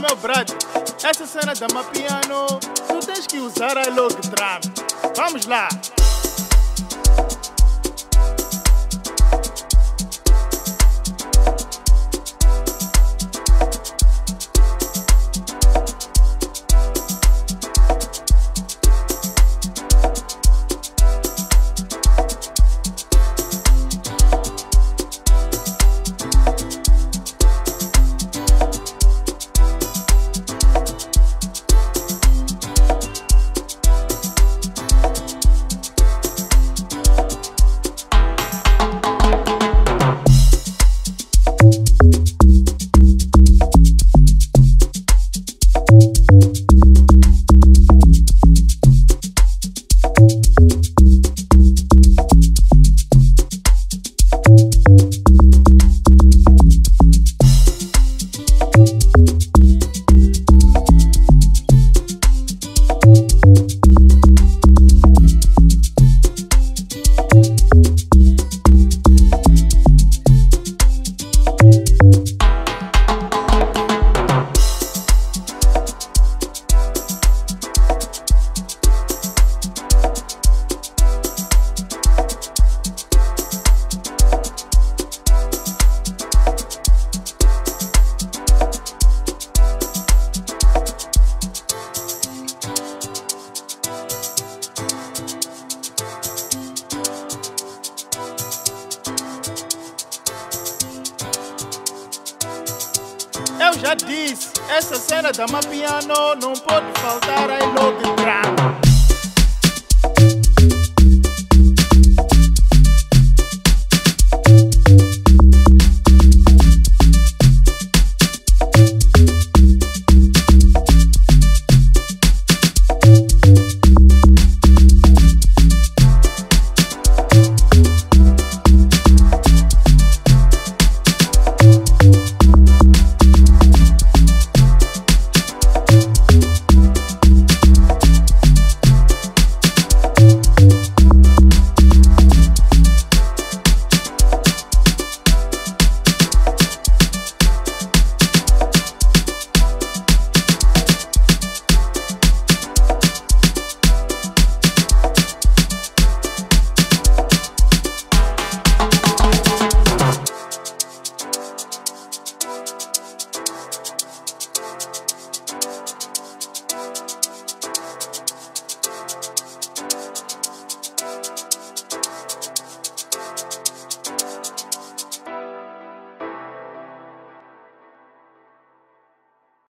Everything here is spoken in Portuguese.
meu brother, essa cena da mapiano, tu tens que usar a log drum. Vamos lá. Eu já disse, essa cena da mapiano não pode faltar a log drum.